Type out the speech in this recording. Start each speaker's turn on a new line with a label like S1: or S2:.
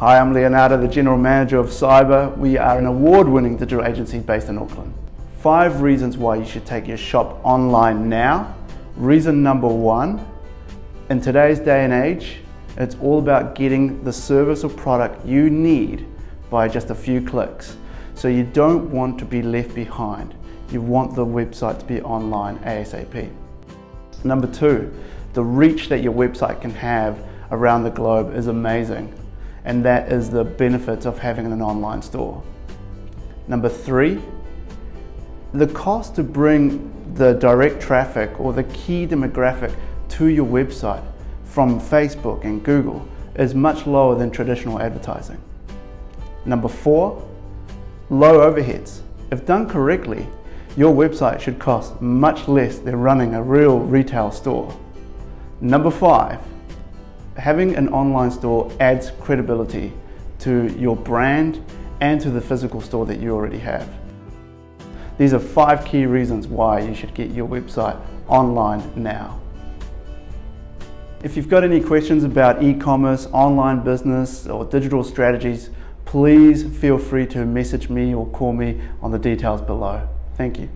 S1: Hi, I'm Leonardo, the General Manager of Zyber. We are an award-winning digital agency based in Auckland. Five reasons why you should take your shop online now. Reason number one, in today's day and age, it's all about getting the service or product you need by just a few clicks. So you don't want to be left behind. You want the website to be online ASAP. Number two, the reach that your website can have around the globe is amazing and that is the benefits of having an online store. Number three, the cost to bring the direct traffic or the key demographic to your website from Facebook and Google is much lower than traditional advertising. Number four, low overheads. If done correctly, your website should cost much less than running a real retail store. Number five, having an online store adds credibility to your brand and to the physical store that you already have. These are five key reasons why you should get your website online now. If you've got any questions about e-commerce, online business or digital strategies, please feel free to message me or call me on the details below. Thank you.